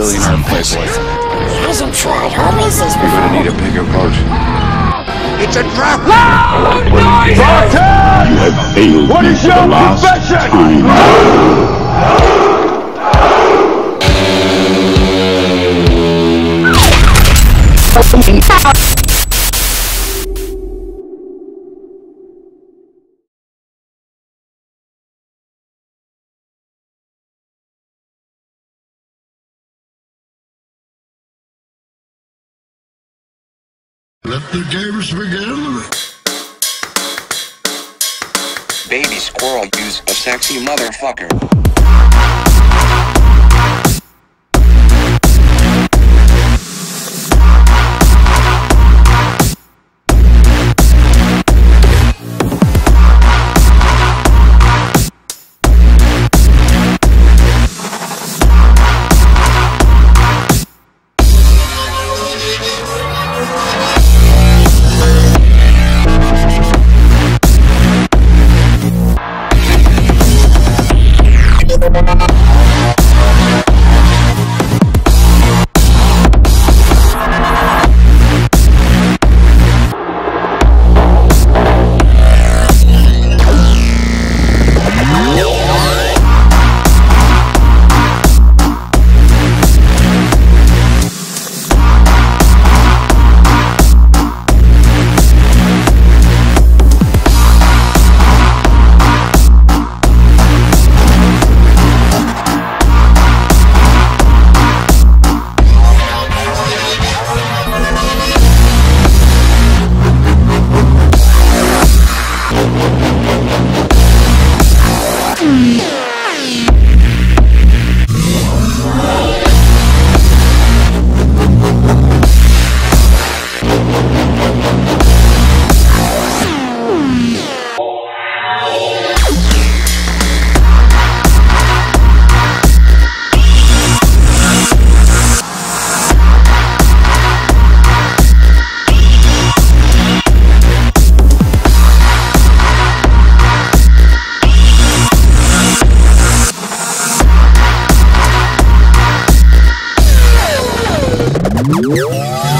Genius billionaire playboy. He hasn't tried homies You're gonna need a bigger boat. It's a trap! No! You have failed What me is for your the last confession? time. Let the games begin. Baby squirrel use a sexy motherfucker. Música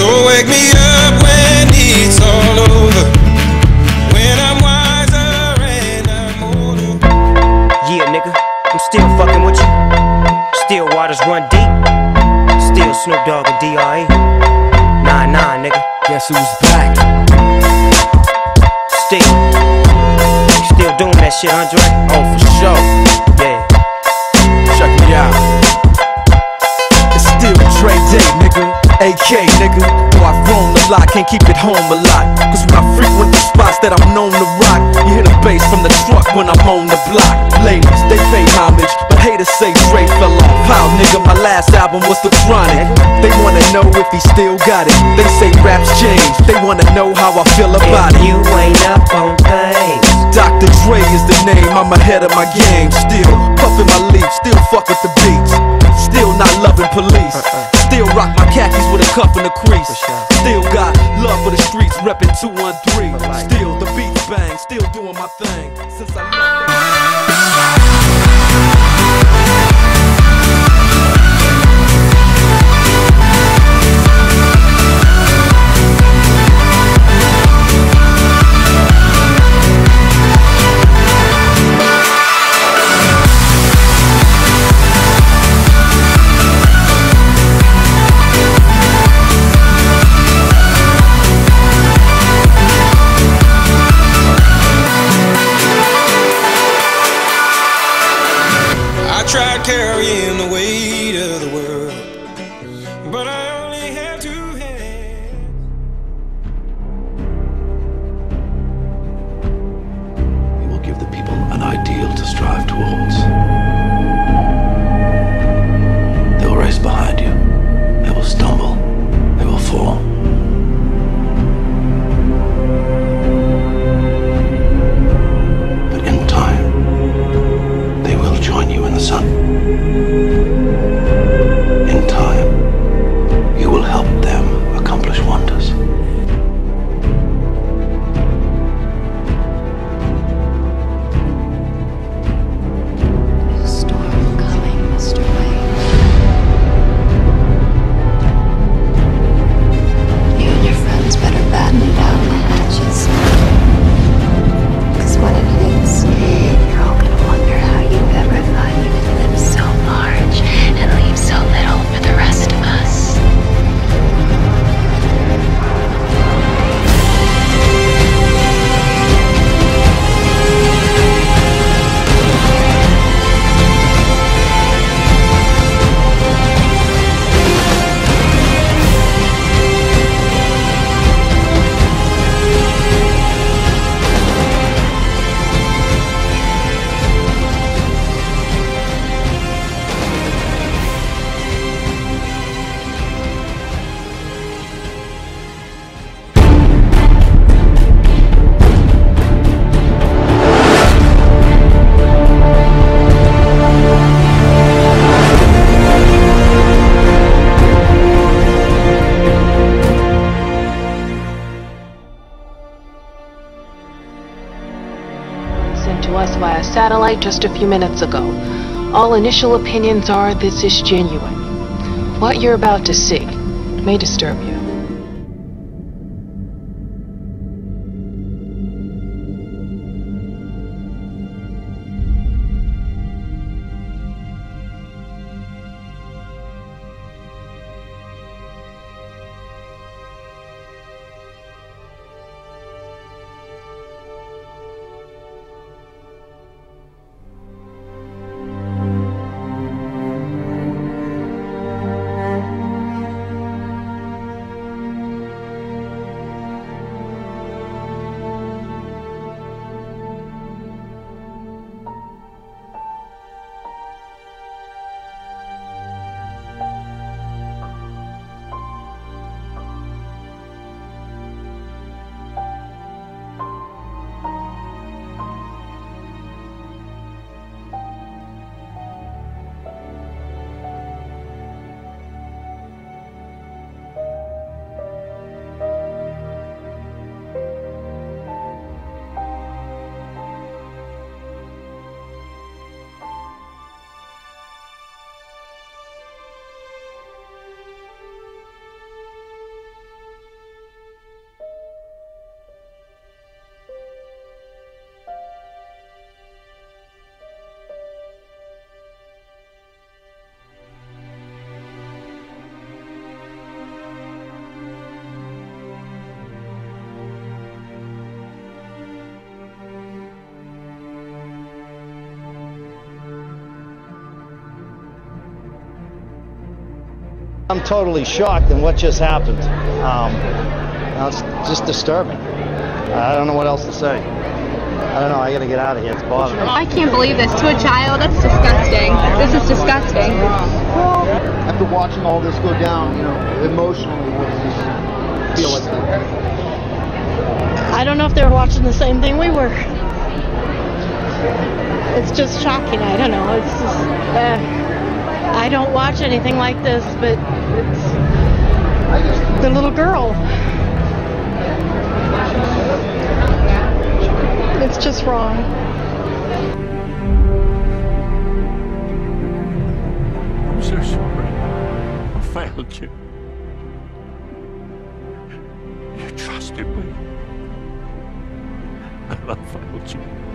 So wake me up when it's all over. When I'm wiser and I'm older. Yeah, nigga, I'm still fucking with you. Still waters run deep. Still Snoop Dogg and D.R.E. Nah, nah, nigga. Guess who's back? Still. Still doing that shit, Andre? Oh, for sure. Yeah. Check me out. It's still Dre Day, nigga. AK, nigga. Though I've grown a lot, can't keep it home a lot. Cause when I frequent the spots that I'm known to rock, you hear the bass from the truck when I'm on the block. Ladies, they pay homage, but haters say Dre fell off. How, nigga, my last album was The Chronic. They wanna know if he still got it. They say raps change, they wanna know how I feel about If it. you ain't up on things. Dr. Dre is the name, I'm ahead of my game. Still puffin' my leaf, still fuck with the beats. Still not loving police. Uh-uh. Khakis with a cuff and a crease. Still got love for the streets reppin' 213. Still the beats bang, still doing my thing. Since I left. Satellite just a few minutes ago. All initial opinions are this is genuine. What you're about to see may disturb you. I'm totally shocked in what just happened. Um, it's just disturbing. I don't know what else to say. I don't know. I gotta get out of here. It's bothering me. I can't believe this to a child. That's disgusting. This is disgusting. After watching all this go down, you know, emotionally, what does this feel like? I don't know if they were watching the same thing we were. It's just shocking. I don't know. It's just, uh, I don't watch anything like this, but it's the little girl. It's just wrong. I'm so sorry. I failed you. You trusted me. And I failed you.